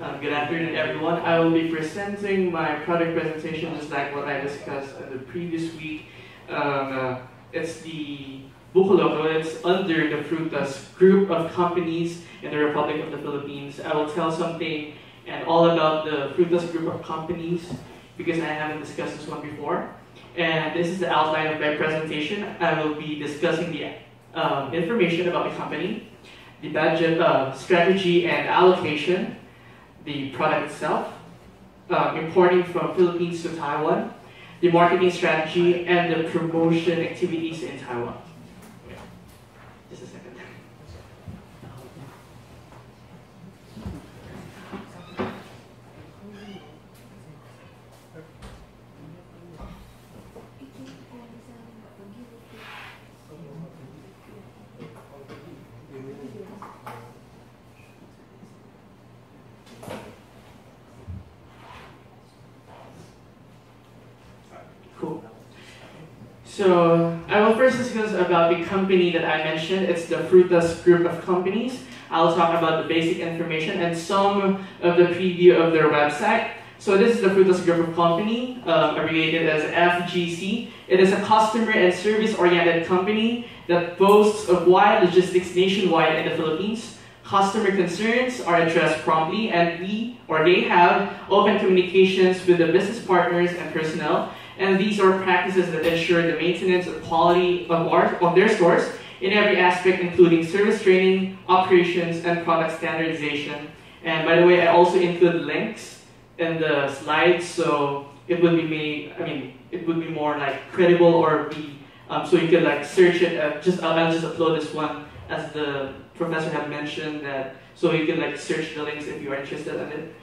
Um, good afternoon, everyone. I will be presenting my product presentation just like what I discussed in the previous week. Um, uh, it's the Buko Loco. It's under the Fruitas group of companies in the Republic of the Philippines. I will tell something and all about the Fruitas group of companies because I haven't discussed this one before. And this is the outline of my presentation. I will be discussing the um, information about the company, the budget uh, strategy and allocation, the product itself, uh, importing from Philippines to Taiwan, the marketing strategy, and the promotion activities in Taiwan. Just a second. Cool. So I will first discuss about the company that I mentioned. It's the Fruitas group of companies. I'll talk about the basic information and some of the preview of their website. So this is the Fruitas group of company, um, abbreviated as FGC. It is a customer and service-oriented company that boasts of wide logistics nationwide in the Philippines. Customer concerns are addressed promptly, and we, or they have, open communications with the business partners and personnel and these are practices that ensure the maintenance of quality of, our, of their stores in every aspect, including service training, operations, and product standardization. And by the way, I also include links in the slides, so it would be made, I mean, it would be more like credible or be, um, so you could like search it, uh, just, I'll, I'll just upload this one as the professor had mentioned that, so you can like search the links if you are interested in it.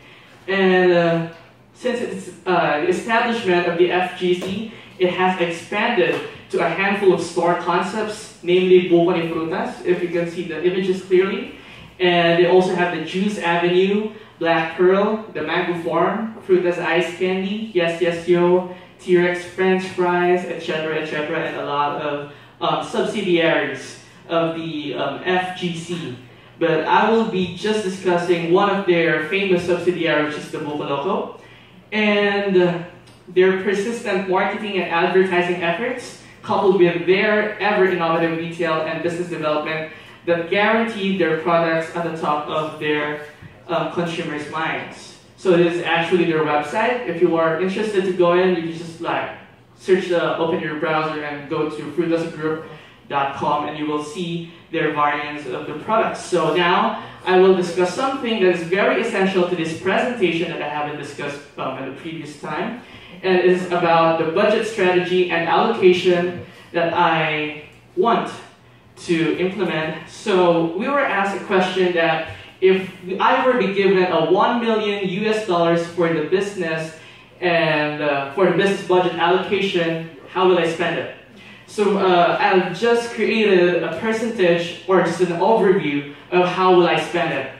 And uh, since its uh, establishment of the FGC, it has expanded to a handful of store concepts, namely Buko ni Fruitas, if you can see the images clearly. And they also have the Juice Avenue, Black Pearl, the Mango Farm, Fruitas Ice Candy, Yes Yes Yo, T-Rex French Fries, etc., etc., and a lot of um, subsidiaries of the um, FGC. But I will be just discussing one of their famous subsidiaries, which is the Buko Loco and their persistent marketing and advertising efforts, coupled with their ever innovative retail and business development that guarantee their products at the top of their um, consumers' minds. So this is actually their website. If you are interested to go in, you can just like search open your browser and go to fruitasgroup.com and you will see their variants of the products. So now I will discuss something that is very essential to this presentation that I haven't discussed um, at the previous time. And it is about the budget strategy and allocation that I want to implement. So we were asked a question that if I were to be given a 1 million US dollars for the business and uh, for the business budget allocation, how will I spend it? So uh, I've just created a percentage or just an overview of how will I spend it.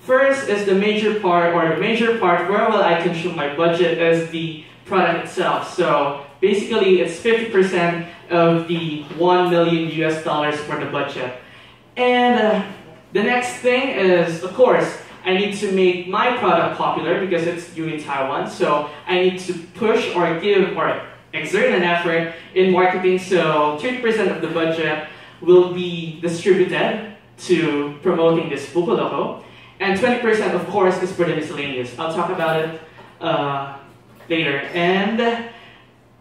First is the major part or the major part where will I consume my budget is the product itself. So basically it's 50% of the 1 million US dollars for the budget. And uh, the next thing is, of course, I need to make my product popular because it's due in Taiwan. So I need to push or give or exert an effort in marketing. So 30% of the budget will be distributed to promoting this Buko Loco. And 20% of course is for the miscellaneous. I'll talk about it uh, later. And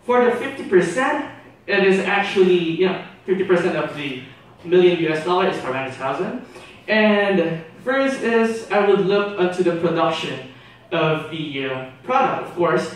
for the 50%, it is actually, you know, 50% of the million US dollar is 500,000. And first is I would look into the production of the uh, product, of course.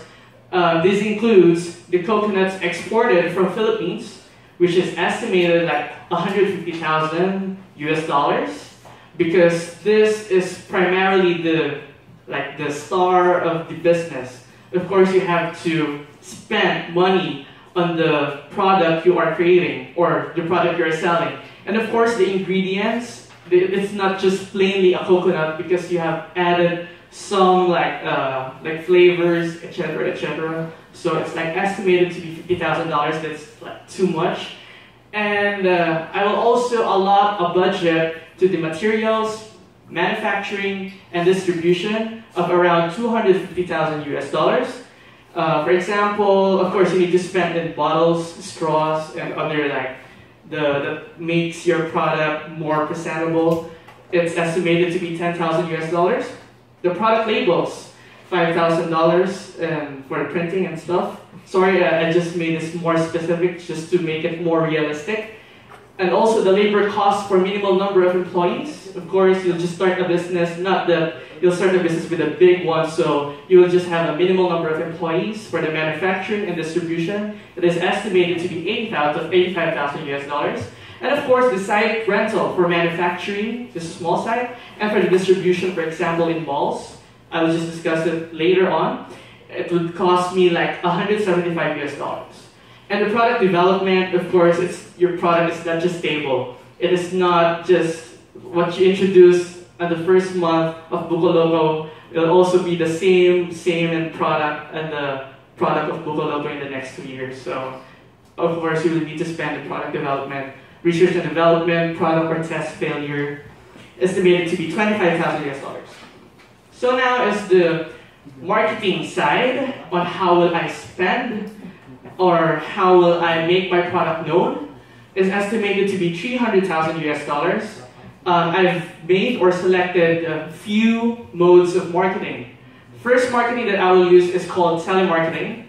Uh, this includes the coconuts exported from Philippines, which is estimated at 150,000 US dollars, because this is primarily the like the star of the business. Of course, you have to spend money on the product you are creating or the product you're selling. And of course, the ingredients, it's not just plainly a coconut because you have added some like uh, like flavors, etc., etc. So it's like estimated to be fifty thousand dollars. That's like too much. And uh, I will also allot a budget to the materials, manufacturing, and distribution of around 250,000 US dollars. Uh, for example, of course, you need to spend in bottles, straws, and other like the that makes your product more presentable. It's estimated to be 10,000 US dollars. The product labels, $5,000 um, for printing and stuff. Sorry, uh, I just made this more specific just to make it more realistic. And also the labor cost for minimal number of employees. Of course, you'll just start a business, not that you'll start a business with a big one, so you will just have a minimal number of employees for the manufacturing and distribution that is estimated to be 80,000 85,000 US dollars. And of course, the site rental for manufacturing, this is small site, and for the distribution, for example, in malls. I will just discuss it later on. It would cost me like 175 US dollars. And the product development, of course, it's your product is not just stable. It is not just what you introduce at the first month of Buko Loco. It'll also be the same, same in product and the product of Buko Loco in the next two years. So, of course, you will need to spend the product development, research and development, product or test failure, estimated to be 25,000 US dollars. So now is the marketing side on how will I spend or how will I make my product known is estimated to be 300,000 US dollars. Um, I've made or selected a few modes of marketing. First marketing that I will use is called telemarketing,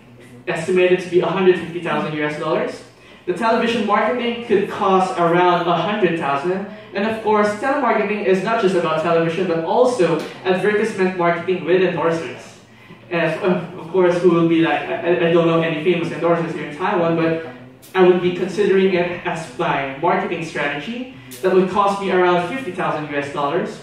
estimated to be 150,000 US dollars. The television marketing could cost around 100,000. And of course, telemarketing is not just about television, but also advertisement marketing with endorsers. And of course, who will be like, I, don't know any famous endorsers here in Taiwan, but I would be considering it as my marketing strategy that would cost me around 50,000 US dollars.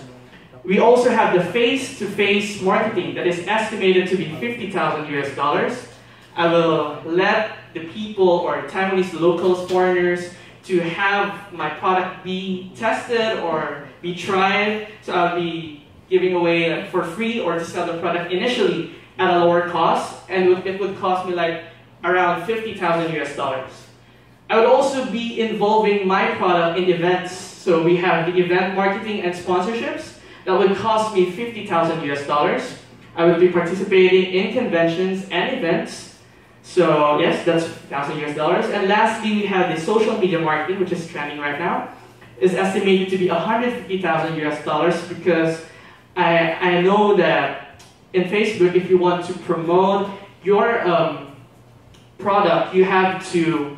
We also have the face-to-face marketing that is estimated to be 50,000 US dollars. I will let the people or Taiwanese locals, foreigners, to have my product be tested or be tried. So I'll uh, be giving away for free or to sell the product initially at a lower cost, and it would cost me like around 50,000 US dollars. I would also be involving my product in events. So we have the event marketing and sponsorships that would cost me 50,000 US dollars. I would be participating in conventions and events. So yes, that's 1,000 US dollars. And lastly, we have the social media marketing, which is trending right now, is estimated to be 150,000 US dollars because I, I know that in Facebook, if you want to promote your um, product, you have to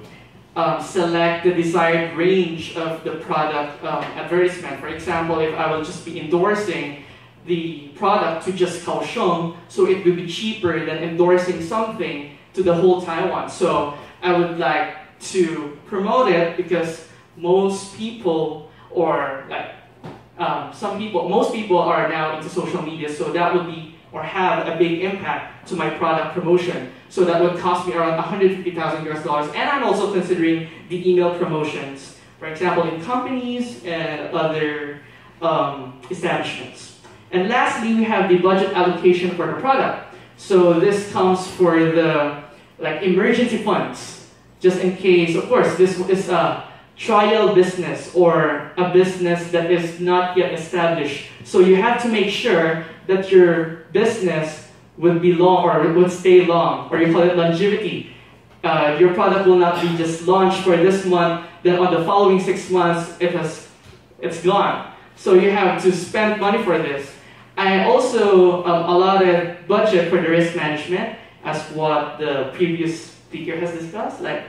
um, select the desired range of the product um, advertisement. For example, if I will just be endorsing the product to just Kaohsiung, so it will be cheaper than endorsing something to the whole Taiwan. So I would like to promote it because most people, or like um, some people, most people are now into social media, so that would be or have a big impact to my product promotion. So that would cost me around 150,000 US dollars. And I'm also considering the email promotions, for example, in companies and other um, establishments. And lastly, we have the budget allocation for the product. So this comes for the like emergency funds, just in case. Of course, this is a trial business or a business that is not yet established. So you have to make sure that your business would be long or would stay long, or you call it longevity. Uh, your product will not be just launched for this month, then on the following six months, it has, it's gone. So you have to spend money for this. I also um, allotted budget for the risk management, as what the previous speaker has discussed, like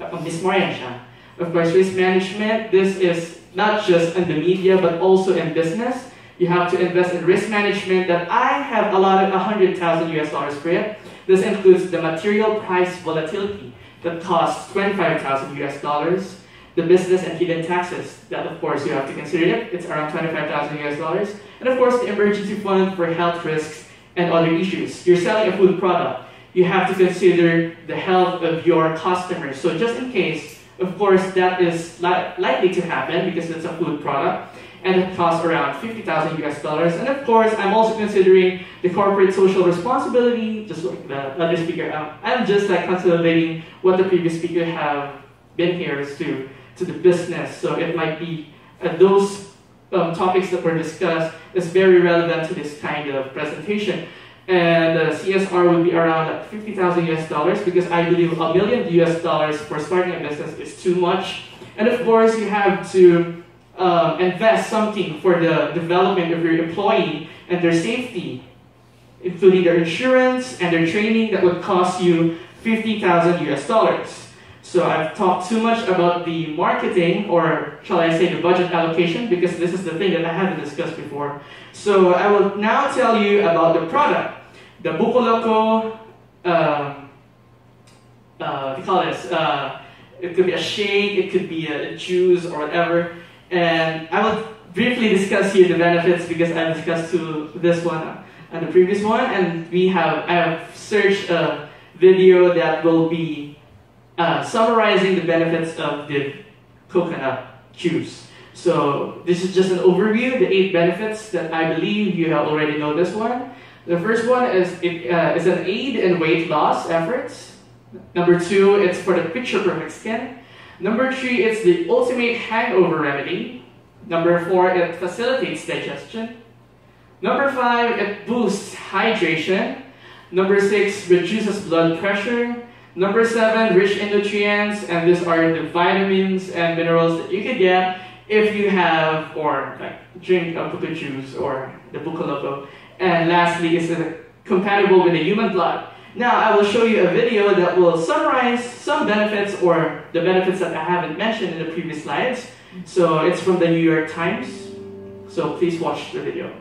uh, Ms. Mariansha. Of course, risk management, this is not just in the media, but also in business. You have to invest in risk management that I have allotted 100,000 US dollars for it. This includes the material price volatility that costs 25,000 US dollars, the business and hidden taxes that of course you have to consider it. It's around 25,000 US dollars. And of course the emergency fund for health risks and other issues. You're selling a food product. You have to consider the health of your customers. So just in case, of course, that is li likely to happen because it's a food product and it costs around 50,000 US dollars. And of course, I'm also considering the corporate social responsibility, just like the other speaker. Um, I'm just like consolidating what the previous speaker have been here to, to the business. So it might be uh, those um, topics that were discussed is very relevant to this kind of presentation. And uh, CSR would be around 50,000 US dollars because I believe a million US dollars for starting a business is too much. And of course, you have to um, invest something for the development of your employee and their safety, including their insurance and their training that would cost you 50,000 US dollars. So I've talked too much about the marketing, or shall I say the budget allocation, because this is the thing that I haven't discussed before. So I will now tell you about the product. The Buko Loco, uh, uh, call this, uh, it could be a shake, it could be a juice or whatever. And I will briefly discuss here the benefits because I discussed to this one and the previous one, and we have I have searched a video that will be uh, summarizing the benefits of the coconut juice. So this is just an overview, the eight benefits that I believe you have already know this one. The first one is it uh, is an aid in weight loss efforts. Number two, it's for the picture perfect skin. Number three, it's the ultimate hangover remedy. Number four, it facilitates digestion. Number five, it boosts hydration. Number six, reduces blood pressure. Number seven, rich in nutrients, and these are the vitamins and minerals that you can get if you have or like drink a buko juice or the buko loco. And lastly, is it compatible with the human blood? Now I will show you a video that will summarize some benefits or the benefits that I haven't mentioned in the previous slides. So it's from the New York Times. So please watch the video.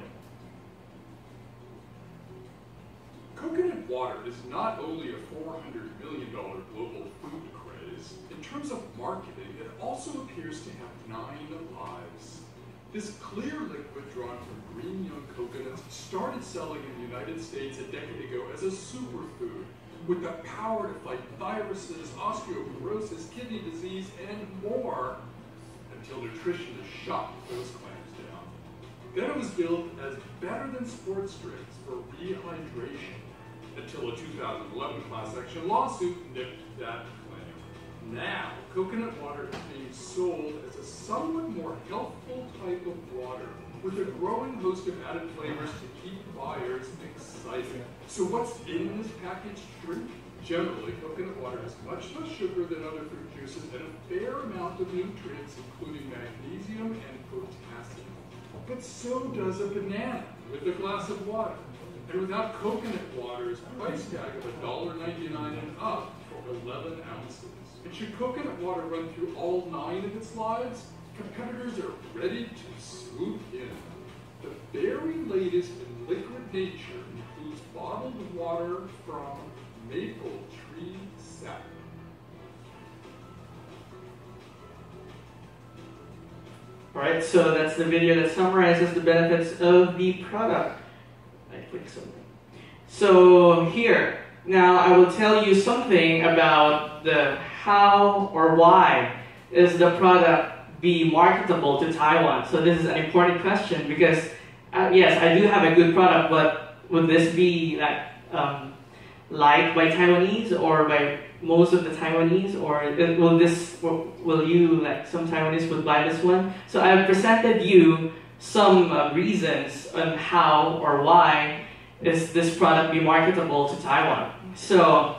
Coconut water is not only a $400 million global food craze, in terms of marketing, it also appears to have nine lives. This clear liquid drawn from green young coconuts started selling in the United States a decade ago as a superfood with the power to fight viruses, osteoporosis, kidney disease, and more until nutritionists shot those claims down. Then it was billed as better than sports drinks for rehydration until a 2011 class action lawsuit nipped that claim. Now, coconut water is being sold as a somewhat more healthful type of water with a growing host of added flavors to keep buyers excited. So what's in this packaged drink? Generally, coconut water has much less sugar than other fruit juices and a fair amount of nutrients, including magnesium and potassium. But so does a banana with a glass of water. And without coconut water's price tag of $1.99 and up for 11 ounces. And should coconut water run through all nine of its lives, competitors are ready to swoop in. The very latest in liquid nature includes bottled water from maple tree sap. Alright, so that's the video that summarizes the benefits of the product. I click something. So here, now I will tell you something about the how or why is the product be marketable to Taiwan. So this is an important question because uh, yes, I do have a good product, but would this be like um, liked by Taiwanese or by most of the Taiwanese, or will this will you like some Taiwanese would buy this one? So I've presented you some uh, reasons on how or why is this product be marketable to Taiwan. So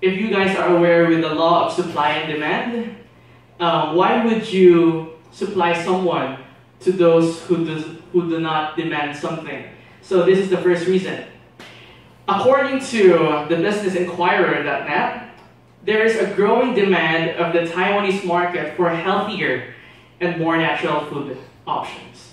if you guys are aware with the law of supply and demand, um, why would you supply someone to those who, does, who do not demand something? So this is the first reason. According to the Business Inquirer.net, there is a growing demand of the Taiwanese market for healthier and more natural food options.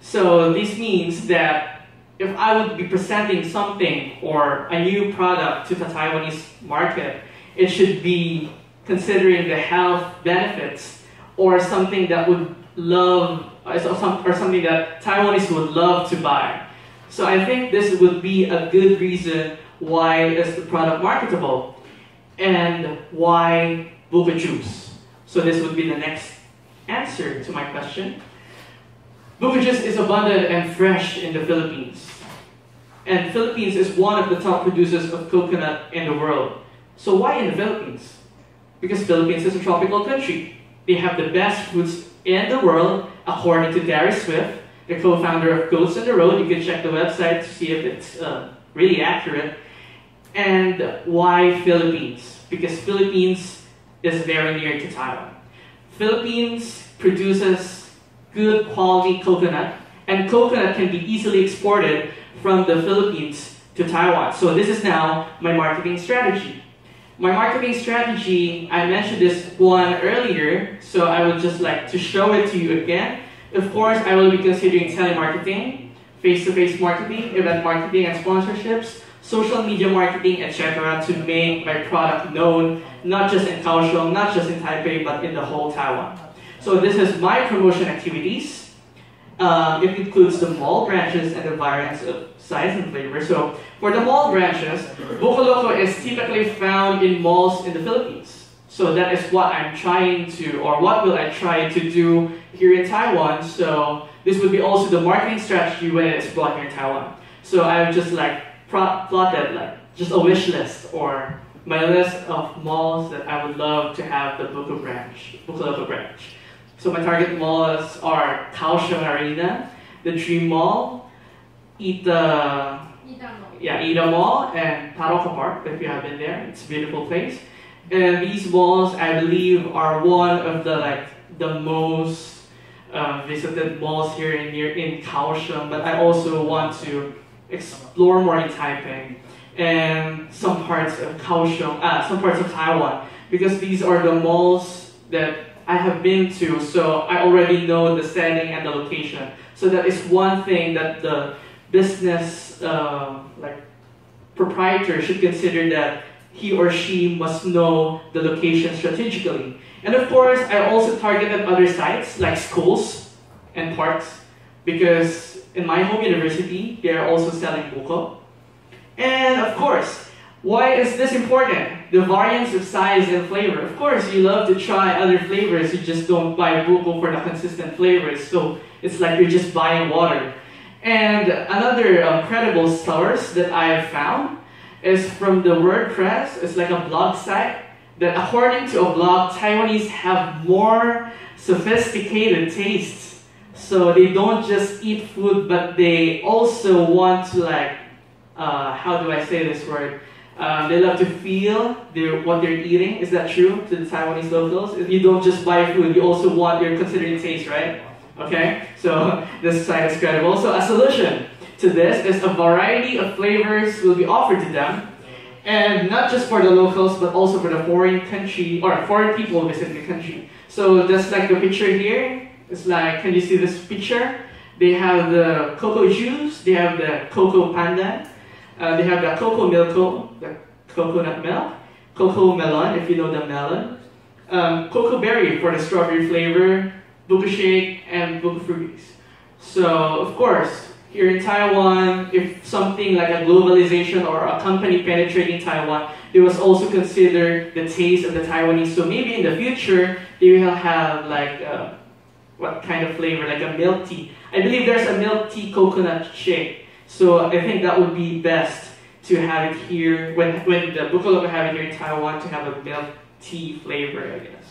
So this means that if I would be presenting something or a new product to the Taiwanese market, it should be considering the health benefits or something that would love or something that Taiwanese would love to buy. So I think this would be a good reason why is the product marketable and why buko juice. So this would be the next answer to my question. Buko juice is abundant and fresh in the Philippines. And Philippines is one of the top producers of coconut in the world. So why in the Philippines? Because Philippines is a tropical country. They have the best foods in the world according to Gary Swift the co-founder of Goats on the Road. You can check the website to see if it's uh, really accurate. And why Philippines? Because Philippines is very near to Taiwan. Philippines produces good quality coconut, and coconut can be easily exported from the Philippines to Taiwan. So this is now my marketing strategy. My marketing strategy, I mentioned this one earlier, so I would just like to show it to you again. Of course, I will be considering telemarketing, face-to-face marketing, event marketing and sponsorships, social media marketing, etc. to make my product known, not just in Kaohsiung, not just in Taipei, but in the whole Taiwan. So this is my promotion activities. Um, it includes the mall branches and the variants of size and flavor. So for the mall branches, Buko Loco is typically found in malls in the Philippines. So that is what I'm trying to, or what will I try to do here in Taiwan. So this would be also the marketing strategy when it's brought here in Taiwan. So I've just like plotted like just a wish list or my list of malls that I would love to have the Buko branch, Loco branch. So my target malls are Kaohsiung Arena, the Dream Mall, Ita, yeah, Ida Mall, and Taroko Park, if you have been there. It's a beautiful place. And these malls, I believe, are one of the like the most uh, visited malls here in near in Kaohsiung. But I also want to explore more in Taipei and some parts of Kaohsiung, uh, some parts of Taiwan, because these are the malls that I have been to, so I already know the setting and the location. So that is one thing that the business uh, like proprietor should consider that he or she must know the location strategically. And of course, I also targeted other sites like schools and parks because in my home university, they are also selling buko. And of course, why is this important? The variance of size and flavor. Of course, you love to try other flavors, you just don't buy buko for the consistent flavors. So it's like you're just buying water. And another um, credible source that I have found is from the WordPress. It's like a blog site that according to a blog, Taiwanese have more sophisticated tastes. So they don't just eat food, but they also want to like, uh, how do I say this word? Um, they love to feel their, what they're eating. Is that true to the Taiwanese locals? If you don't just buy food, you also want, you're considering taste, right? Okay, so this site is credible. So a solution to this is a variety of flavors will be offered to them, and not just for the locals, but also for the foreign country or foreign people visiting the country. So just like the picture here, it's like, can you see this picture? They have the cocoa juice, they have the cocoa pandan, uh, they have the cocoa milk, the coconut milk, cocoa melon, if you know the melon, um, cocoa berry for the strawberry flavor, buko shake, and buko fruities. So, of course, here in Taiwan, if something like a globalization or a company penetrating Taiwan, they must also consider the taste of the Taiwanese. So maybe in the future, they will have like uh, what kind of flavor, like a milk tea. I believe there's a milk tea coconut shake. So I think that would be best to have it here, when, when the Buko Loco have it here in Taiwan, to have a milk tea flavor, I guess.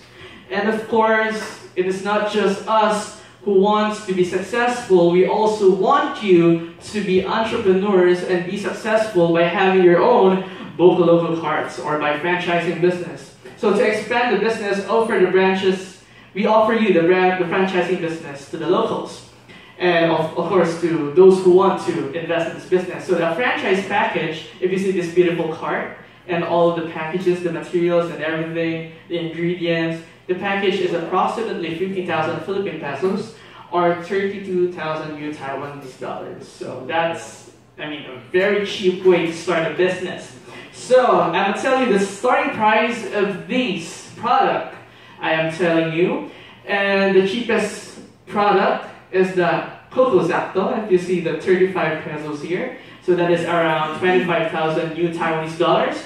And of course, it is not just us who wants to be successful. We also want you to be entrepreneurs and be successful by having your own Buko Loco cards or by franchising business. So to expand the business, offer the branches, we offer you the brand, the franchising business to the locals. And of, of course to those who want to invest in this business. So the franchise package, if you see this beautiful card, and all of the packages, the materials and everything, the ingredients, the package is approximately 15,000 Philippine pesos or 32,000 new Taiwanese dollars. So that's, I mean, a very cheap way to start a business. So I'm tell you the starting price of this product. I am telling you, and the cheapest product is the Sakto. If you see the 35 pesos here, so that is around 25,000 new Taiwanese dollars.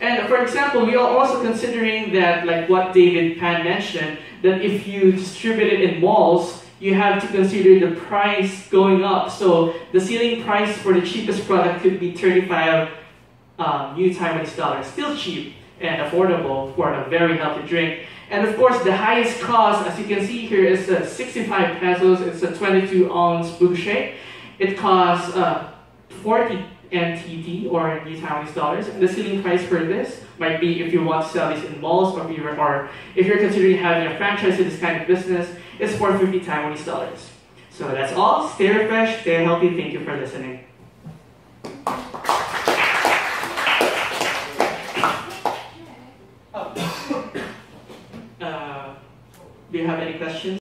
And for example, we are also considering that, like what David Pan mentioned, that if you distribute it in malls, you have to consider the price going up. So the ceiling price for the cheapest product could be 35 um, new Taiwanese dollars. Still cheap, and affordable for a very healthy drink. And of course, the highest cost, as you can see here, is uh, 65 pesos. It's a 22 ounce bouquet. It costs uh, 40 NTD or in Taiwanese dollars. And the ceiling price for this might be if you want to sell these in malls or, even, or if you're considering having a franchise in this kind of business, it's 450 Taiwanese dollars. So that's all. Stay refreshed, stay healthy. Thank you for listening. questions?